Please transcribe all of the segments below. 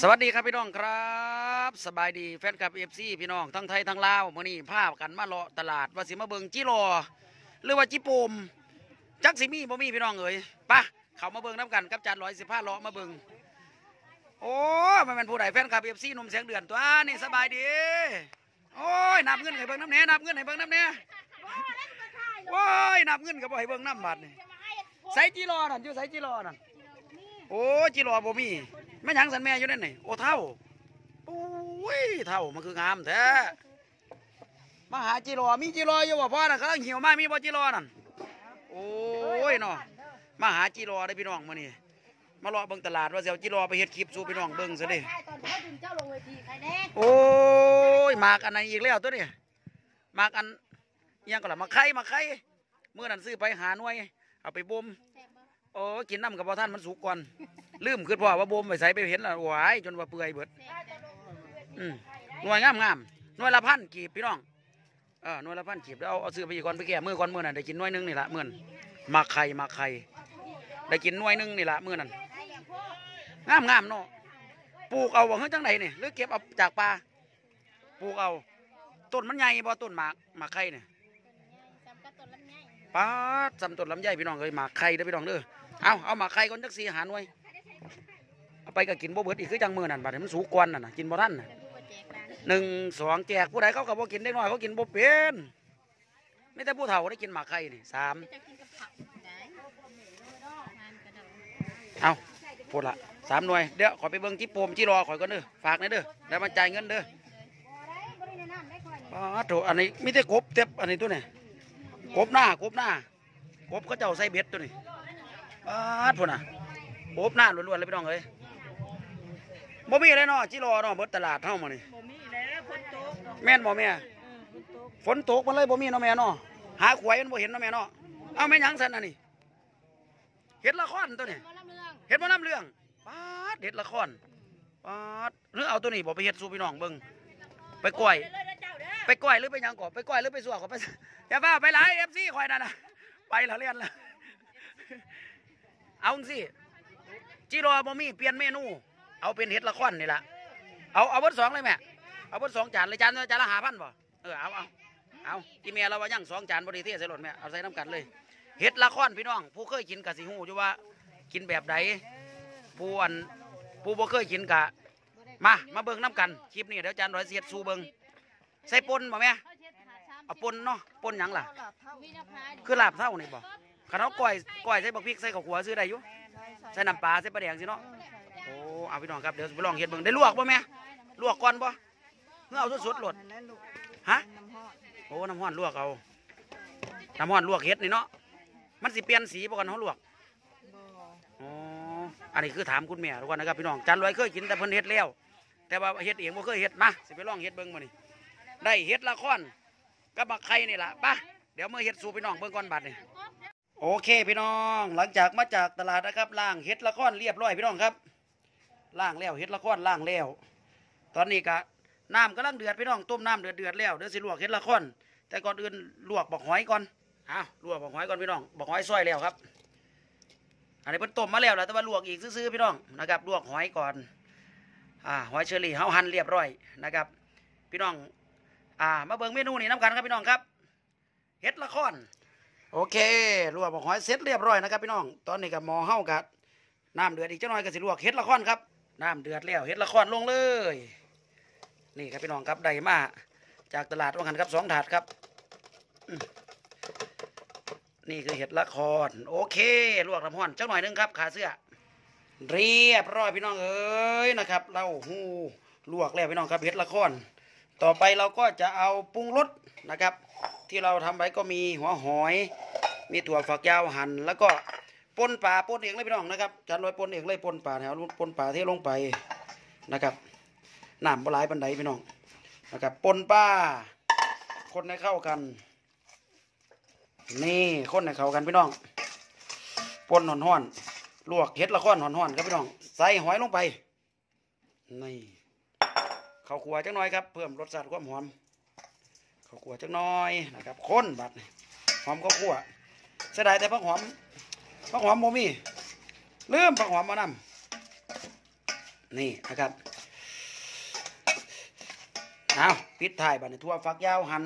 สวัสดีครับพี่น้องครับ สบายดีแฟนคลับเอฟซีพี่น้องทั้งไทยทั้งลาวมื่อนี้ภาพกันมาเลาะตลาดว่าสิมาเบิงจิโรอหรือว่าจิปมจักสิมีบ่มีพี่น้องเอ๋ยปะเขามาเบิงน้ำกันกับจานร้อยสิบห้าเลาะมาเบิงโอ้มันเป็นผู้ใดแฟนคลับเอฟซีหนุ่มเสียงเดือนตัวนี่สบายดีโอ้ยนับเงินให้เบิงน้ำเนี้ยนับเงินให้เบิงน้ำเนี้ยโอ้ยนับเงินก็บ่ให้เบิงน้ำบาทนี่ใส่จิโรอนั่นอยู่ใส่จิโรอนั่นโอ้จิรอบ่มี ม่หยังสันแม่อยู่นั่นนี่โอ้เท่าโอ้ยเท่ามันคืองามแท้มาหาจิรอมีจิรออยู่บ่พ่อน่ะกำลังหิวมามีบ่จิรอนั่นโอ้ยเนาะมาหาจิรอได้อพี่น้องมื้อนี้มาเลาะเบิ่งตลาดว่าสิเอาจิรอไปเฮ็ดคลิปสู่พี่น้องเบิ่งซะเด้ใช่ตอนเขาดึงเจ้าลงเวทีใครแน่โอ้ยหมากอันนั้นอีกแล้วตัวนี้หมากอันอิหยังก็ล่ะมาไข่มาไข่มื้อนั้นซื้อไปหาหน่วย เอาไปบ่มแซ่บบ่โอ้กินน้ำกับพ่อท่านมันสุกก่อน ลืมคือพ่อว่าบ่มไปใส่ไปเห็นและหวายจนว่าเปื่อยเบิดแซ่บจะลงเวทีอืมหน่วยงามงามหน่วยละพันกีบพี่น้องเออหน่วยละพันกีบแล้วเอาเอาซื้อไปอีกก่อนไปแก่มือก่อนมือนั่นได้กินหน่วยหนึงนี่ละมื้อนั้นมาไข่มาไข่ได้กินหน่วยหนึงนี่ละมื้อนั้นงามงามเนาะปลูกเอาบ่เฮ้ยจังไหนนี่หรือเก็บเอาจากป่าปลูกเอาต้นมันใหญ่บ่ต้นหมากหมากไข่เนี่ยจำกับต้นลำไยป้าดจำต้นลำไยพี่น้องเอ้ยหมากไข่เด้อพี่น้องเด้อเอาเอาหมากไข่ก่อนจักสีหาหน่วย เอาไปก็กินบ่เบิดอีกคือจังมือนั่นบัดนี้มันสูกกวนนั่นน่ะกินบ่ทันน่ะเป็นผู้ประแจกร้านหนึ่งสองแจกผู้ใดเขาก็บ่กินเด็กน้อยเขากินบ่เป็นไม่แต่ผู้เฒ่าได้กินหมากไข่นี่สามจะกินกับผักได้ทานกระเดาเอาพูดละสามหน่วยเดี๋ยวขอไปเบิ่งที่โปมที่รอข่อยก่อนเด้อฝากหน่อยเด้อแล้วมาจ่ายเงินเด้อป้าดโถอันนี้มีแต่กบเต็บอันนี้ตัวนี่กบหน้ากบหน้ากบเขาเจ้าใส่เบ็ดตัวนี้ป้าดพุ่นน่ะกบหน้าล้วนๆเลยพี่น้องเอ้ยบ่มีเลยเนาะจิรอเนาะเบิดตลาดเฮามานี่บ่มีแล้วคนโตแม่นบ่แม่คนโตฝนตกมันเลยบ่มีเนาะแม่เนาะหาขวายมันบ่เห็นเนาะแม่เนาะเอาแม่นหยังซั่นอันนี้เฮ็ดละครตัวนี้บ่ลำเรื่องเฮ็ดบ่นํเรื่องปาดเฮ็ดละครปาดหรือเอาตัวนี้บ่ไปเฮ็ดสู่พี่น้องเบิ่งไปก้อยเลยเจ้าเด้อไปก้อยหรือไปหยังก่อไปก้อยหรือไปสัวก่อไปอย่าว่าไปหลาย FC ข่อยนั่นน่ะไปแล้วเรียนแล้วเอาจังซี่ จิรอบ่มีเปลี่ยนเมนู เอาเป็นเฮ็ดละครนี่ล่ะเอาเอาเบิดสองเลยแม่เอาเบิดสองจานเลยจานจานละ5,000บ่เออเอาเอาเอาที่แม่เราว่ายังสองจานบริเทศใส่รถแม่เอาใส่น้ำกันเลยเฮ็ดละครพี่น้อง ผู้เคยกินกะสิหูอยู่ว่า กินแบบใดผู้อันผู้บ่เคยกินกะมามาเบิ่งน้ำกันคลิปนี้เดี๋ยวอาจารย์ร้อยเสียดสู่เบิ่งใส่ปนบ่แม่เขาเช็ดหาซ้ำเอาปนเนาะปนหยังล่ะวินาพาคือลาบเท่านี่บ่ คันเอาก้อยก้อยใส่บักพริกใส่ข้าวขัวซื้อได้อยู่ใส่น้ำปลาใส่ปลาแดงสิเนาะโอ้เอาพี่น้องครับเดี๋ยวไปลองเฮ็ดเบิ่งได้ลวกบ่แม่ลวกก่อนบ่เพื่อเอาสดๆโลดฮะโอ้น้ำห้อนลวกเอาน้ำห้อนลวกเห็ดนี่เนาะมันสิเปลี่ยนสีบ่กันเขาลวกอ๋ออันนี้คือถามคุณแม่ทุกคนนะครับพี่น้องจันลอยเคยกินแต่เพิ่นเฮ็ดแล้วแต่ว่าเฮ็ดเองบ่เคยเฮ็ดมาสิไปลองเฮ็ดเบิ่งมื้อนี้ได้เฮ็ดละครกับบักไข่นี่ล่ะไปะเดี๋ยวมื่อเฮ็ดสู่พี่น้องเบิ่งก่อนบัดนี่ โอเคพี่น้องหลังจากมาจากตลาดนะครับล่างเฮ็ดละครเรียบร้อยพี่น้องครับล่างแล้วเฮ็ดละครล่างแล้ว ตอนนี้ก็น้ำกำลังเดือดพี่น้องต้มน้ำเดือดเดือดแล้วเดี๋ยวสิลวกเฮ็ดละครแต่ก่อนอื่นลวกบักหอยก่อนอ้าวลวกบักหอยก่อนพี่น้องบักหอยซอยแล้วครับ อันนี้เพิ่นต้มมาแล้วแหละแต่ว่าลวกอีกซื่อๆพี่น้องนะครับลวกหอยก่อนอ่าหอยเชอรี่เฮาหั่นเรียบร้อยนะครับ พี่น้องอ่ามาเบิ่งเมนูนี้น้ำกันครับพี่น้องครับเฮ็ดละคร โอเคลวกบักหอยเสร็จเรียบร้อยนะครับพี่น้อง ตอนนี้กับหมอเฮากับน้ำเดือดอีกเจักหน่อยก็สิลวกเฮ็ดละครครับน้ำเดือดแล้วเฮ็ดละครลงเลย นี่ครับพี่น้องครับได้มาจากตลาดว่างันครับสองถาดครับ นี่คือเห็ดละคร โอเคลวกน้ำห้อนเจักหน่อยหนึงครับขาเสื้อ เรียบร้อยพี่น้องเอ้ยนะครับ เราหูลวกแล้วพี่น้องครับเห็ดละคร ต่อไปเราก็จะเอาปรุงรสนะครับ ที่เราทำไว้ก็มีหัวหอย มีถั่วฝักยาวหั่นแล้วก็ปนป่าปนเองเลยพี่น้องนะครับจานลอยปนเองเลยปนป่าแถวปนป่าเทลงไปนะครับน้ำปลายบันไดพี่น้องนะครับปนป้าคนให้เข้ากัน นี่คนให้เข้ากันพี่น้องปนหอนห้อนลวกเห็ดละค้อนหอนห้อนครับพี่น้อง ใส่หอยลงไปนี่ ข้าวขัวจักหน่อยครับเพิ่มรสชาติความหอมข้าวขัวจักหน่อยนะครับคนบัดหอมข้าวขัวเสียดายแต่ผักหอมผักหอมโมมี่ลืมผักหอมมานำนี่นะครับเอาปิดท้ายบัดนี้ทั่วฟักยาวหัน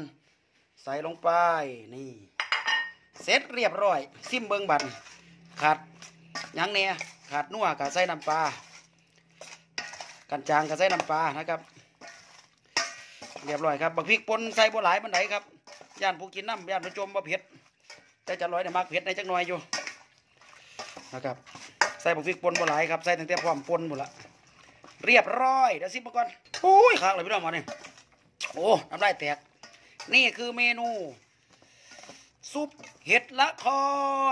ใส่ลงไปนี่เสร็จเรียบร้อยซิมเบิงบัดขาดยังเนี่ยขาดนัวกับใส่น้ำปลากันจางกับใส่น้ำปลานะครับ เรียบร้อยครับบักพริกป่นใส่บัหลายบันไดครับย่านผู้กินน้ำย่านผู้ชมบ่เผ็ดแต่จะร้อยเนี่ยมักเผ็ดในจักหน่อยอยู่นะครับใส่บักพริกป่นบัหลายครับใส่ตั้งแต่พร้อมป่นหมดละเรียบร้อยเดี๋ยวซิมก่อนโอ้ยขางเลยพี่น้องมาเนี่ยโอ้น้ำลายแตก นี่คือเมนู ซุปเห็ดละค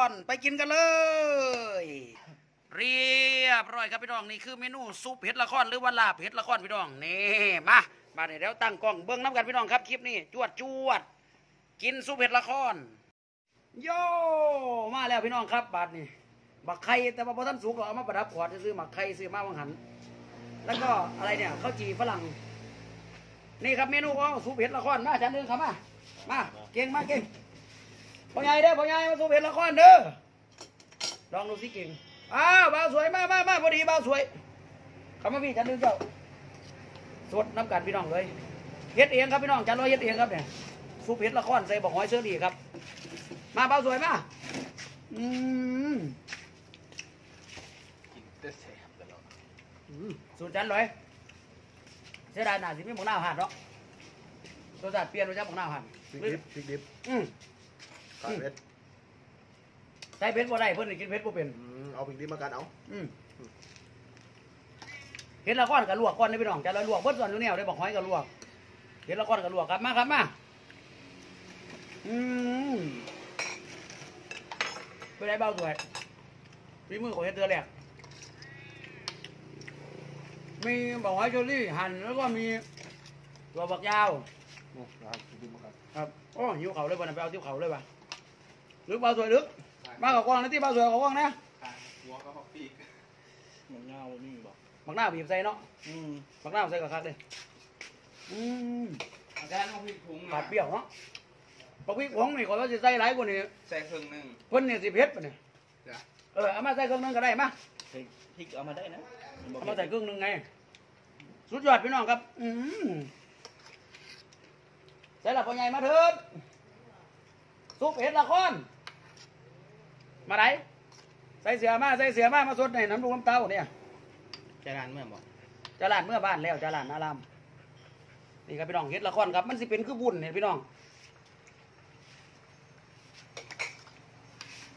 รไปกินกันเลย เรียบร้อยครับพี่น้องนี่คือเมนูซุปเห็ดละครหรือว่าลาบเห็ดละครพี่น้องนี่มา มาเดี๋ยวตั้งกล้องเบิ้งน้ำกันพี่น้องครับคลิปนี้จวดจวด กินซุปเห็ดละครโย่มาแล้วพี่น้องครับบาทนี่บักไข่แต่ว่าพอท่านสุกเราเอามาประดับขวดซื้อหมักไข่ซื้อมาวังหัน แล้วก็อะไรเนี่ยข้าวจีฝรั่ง นี่ครับเมนูของซุปเห็ดละครมาจานหนึงครับมามาเก่งมากเก่งพ่อใหญ่เด้อพ่อใหญ่มาสู้เห็นละครเด้อลองดูสิเก่งอ้าวบ่าวสวยมามามาพอดีบ่าวสวยคำว่าพี่จันนึงเจ้า สดน้ำกันพี่น้องเลยเฮ็ดเองครับพี่น้องจันร้อยเฮ็ดเองครับเนี่ยซุปเห็ดละครใส่บอกหอยเชอรี่ครับ มาบ่าวสวยมาอืมอืมสูตรจันร้อยเสียดายหนาสิไม่หมกหน้าหันเนาะรสชาติเปลี่ยนรสชาติหมกหน้าหันพริกดิบพริกดิบอืมขาดเผ็ดใส่เพชรบ่ได้เพิ่นนี่กินเพชรบ่เป็นอืมเอาพริกดิบมากันเอาอืม เห็นละก้อนกับลวกก้อนนี่พี่น้องจะละลวกเบิดส่วนอยู่แนวได้บอกหอยกับลวกเห็นละก้อนกับลวกครับมาครับมาอืมไปได้เบาสวยฝีมือของเฮ็ดเตือแหลกมีบอกหอยเชอรี่หั่นแล้วก็มีตัวบักยาวโอ้เอาพริกดิบมากันครับโอ้หิวเขาเลยวันนั้นไปเอาที่เขาเลยว่ะลึกเบาสวยลึกมากับกวางนะที่เบาสวยกับกวางนะหัวก็พอปีกมันเงานี่บอก บักหน้าบีบใส่เนาะอืมบักหน้าใส่กับคักเลยอืมอาจารย์เอาพริกผงขาดเปรี้ยวเนาะบักพริกผงนี่ขอเราจะใส่หลายกว่านี้ใส่ครึ่งหนึ่งเพิ่นเนี่ยสิเผ็ดปะเนี่ยจ้ะเออเอามาใส่เครื่องนึงก็ได้มาพริกเอามาได้นะเอามาใส่เครื่องนึงไง สุดยอดพี่น้องครับ อืมใส่ละพ่อใหญ่มาเถิดซุปเห็ดละครมาไหนใส่เสือมาใส่เสือมามาสดในน้ำลูกน้ำเต้าเนี่ย จรานเมื่อบอกจาลานเมื่อบ้านแล้วจาลานอารามนี่ครับพี่น้องเฮ็ดละครครับมันสิเป็นคือบุญเนี่ยพี่น้อง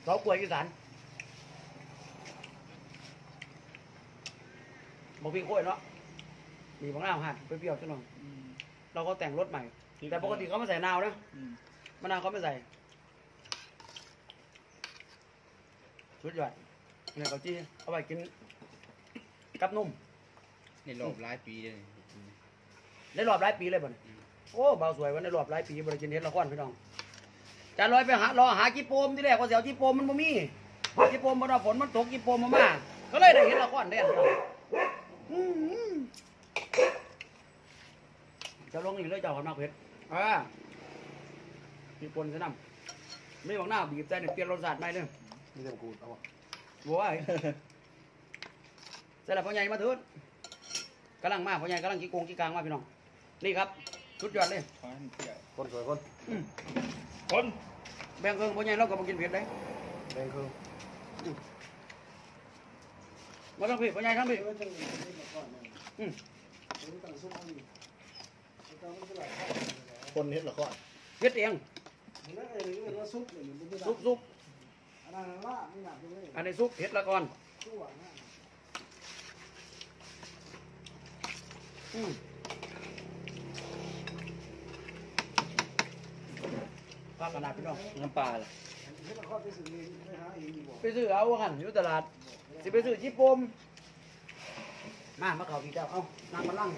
เขากล้วยอีสานบอกพี่กล้ยเนาะมีบางหน้าวหัดเปรี้ยวจังหน่อยเราก็แต่งรสใหม่ แต่ปกติเขาไม่ใส่นาวนะมะนาวเขาไม่ใส่ชุดยอดเนี่ยเขาจี้เอาไปกิน กับนุ่มนี่รอบหลายปีเลยได้รอบหลายปีเลยบ่เนี่ยโอ้เบาสวยวันได้รอบหลายปีบริจินเฮ็ดละครพี่น้องจานลอยไปหารอหาจีโปมที่แรกว่าเสียวจีโปมมันบ่มีจีโปมบ่ได้ฝนมันตกจีโปมมามาก็เลยได้เฮ็ดละครได้อันพี่น้องอื้อหือจะลงนี่เลยเจ้าคำนักเพชรอ่าจีโปนซะนำไม่บอกหน้าบีบใจเนี่ยเปลี่ยนรสชาติใหม่เด้อนี่เต็มกูดเอาวะบัวไอ้เสร็จแล้วพ่อใหญ่มาเถิดกำลังมาพ่อใหญ่กำลังกี่โกงกี่กลางมาพี่น้อง นี่ครับสุดยอดเลยขอให้มันเปรี้ยวคนสวยคนคนแบ่งเครื่องพ่อใหญ่เราก็มากินเผ็ดได้แดงคือมาทั้งพี่พ่อใหญ่ทั้งพี่อืมคนเฮ็ดละครเผ็ดเองซุปซุปอันนี้ซุปเผ็ดละก่อนอืม ปลากระดาษพี่น้องน้ำปลาล่ะไปซื้อเอาหันอยู่ตลาด สิไปซื้อจิปมมา มาเขาพี่เจ้า เอานางมาลั่ง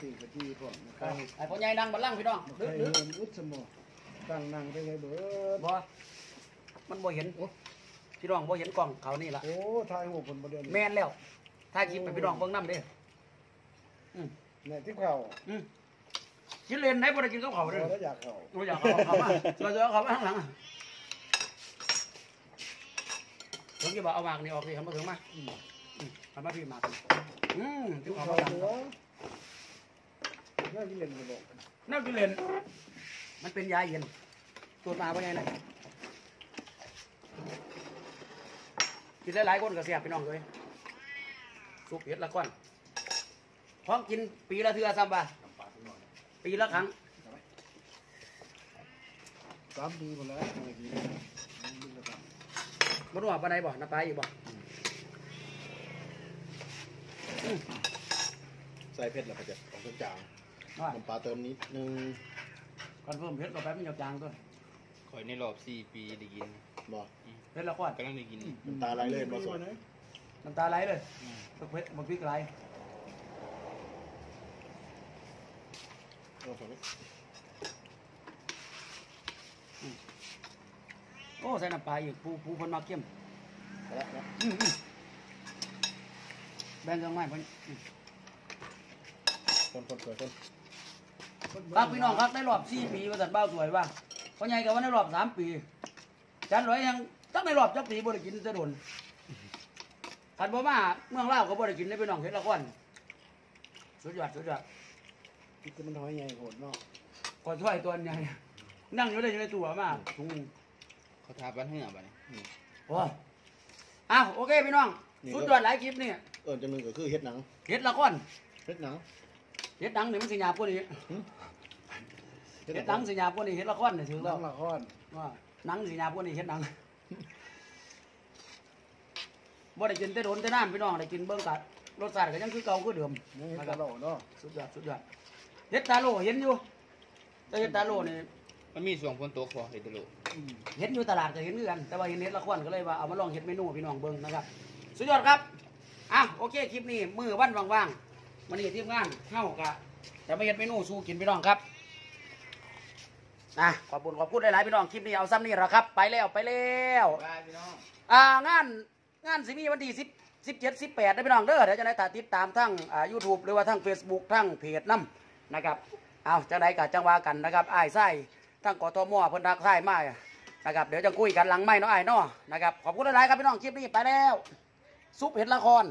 สี่กะทิพร้อมนะคไอ้รับไอ้พ่อใหญ่นางมาลั่งพี่น้องดึกไข่ดึกเหินอุดสมอตั้งนั่งไปไงเบิดบ่มันบ่เห็นพี่น้องบ่เห็นกล่องเขานี่ล่ะโอ้ทายหัวผลประเด็นแม่นแล้ว ถ้าคลิปไปพี่น้องเบิ่งน้ำเด้เนี่ยที่เข่าอืมกินเล่นได้บ่ได้กินกับเขาเราเด้อแล้วอยากเข่าโอ้ยอยากเขาเขามาเราจะเอาเขามาข้างหลังอะถึงจะบอกเอาหมากนี่ออกสิทำมาถึงมาอืมอืมทำมาพี่หมากอืมทิที่พขอเขามาเหลือน่ากินเล่นกระบอกน้ำจุเรียนมันเป็นยาเย็นตัวมาว่าไงน่ะกินหลายๆคนก็เสียบพี่น้องเลย สุกเห็ดละก้อนพร้อมกินปีละเทือซ้ำป่ะปีละครั้งสามปีหมดแล้วเมื่อกี้ดึงกระตังมันว่าปานใดบ่น้ำปลาอีกบ่ใส่เพชรแล้วก็จะออกจางว่าน้ำปลาเติมนิดนึงก่อนเพิ่มเผ็ดต่อไปมันจะจางตัวข่อยในรอบสี่ปีได้กินบ่เผ็ดละก้อนกำลังได้กินน้ำตาไหลเลยบ่สด น้ำตาไหลเลยบักเผ็ดบักพริกไหลเอาสองโอ้ใส่น้ำปลาอีกผู้ผู้เพิ่นมาเข้มแล้วแล้วอืมอืมแบ่งกันไม้เพิ่นอืมคนคนสวยคนครับพี่น้องครับในรอบ4ปีว่าสันเบ้าสวยว่าพ่อใหญ่ก็ว่าในรอบ3ปีจันร้อยยังตั้งในรอบจักปีบ่ได้กินจะโดน คันบ่มาเมืองลาวก็บ่ได้กินได้พี่น้องเฮ็ดละก้อนสุดยอดสุดยอดกินมันน้อยใหญ่โหดเนาะก่อนช่วยตัวใหญ่นั่งอยู่ได้อยู่ในตัวมาถุงเขาทาบ้านเหือบ้านโอ้อ้าวโอเคพี่น้องสุดยอดหลายคลิปนี่เอิญจังหนึงก็คือเฮ็ดหนังเฮ็ดละก้อนเฮ็ดหนังเฮ็ดหนังนี่มันสิหยาบกว่านี้เฮ็ดหนังสิหยาบกว่านี้เฮ็ดละก้อนนี่ถือน้แล้อวงละครว่าหนังสิหยาบกว่านี้เฮ็ดหนัง บ่ได้กินแต่โดนแต่น้ำพี่น้องได้กินเบิ่งกัดรสชาติก็ยังคือเก่าคือเดิมนี่เห็ดตะโหลเนาะสุดยอดสุดยอดเฮ็ดตาโลเห็นอยู่แต่เฮ็ดตาโลนี่มันมีส่วนคนโตกพอเห็ดตะลุเห็นอยู่ตลาดก็เห็นคือกันแต่ว่าเห็นเฮ็ดละครก็เลยว่าเอามาลองเฮ็ดเมนูให้พี่น้องเบิ่งนะครับ สุดยอดครับอะโอเคคลิปนี้มื้อวันว่างๆมื้อนี้ทีมงานเฮาก็จะมาเฮ็ดเมนูสู่กินพี่น้องครับอะขอบคุณขอบคุณหลายๆพี่น้องคลิปนี้เอาซ้ำนี่ละครับ ไปแล้วไปแล้วบายพี่น้องอ่างาน งานสิมีวันที่สิบสิบเจ็ดสิบแปดนะพี่น้องเด้อเดี๋ยวจะได้ตาติดตามทั้งอ่ายูทูบหรือว่าทั้งเฟซบุ๊กทั้งเพจน้ำนะครับเอาจังไดกับจังหวากันนะครับไอ้ไส้ทั้งกอทมเพิ่นทักไส้มานะครับเดี๋ยวจะคุยกันหลังไม่เนาะอ้ายเนาะนะครับขอบคุณหลายๆครับพี่น้องคลิปนี้ไปแล้วซุปเห็ดละคร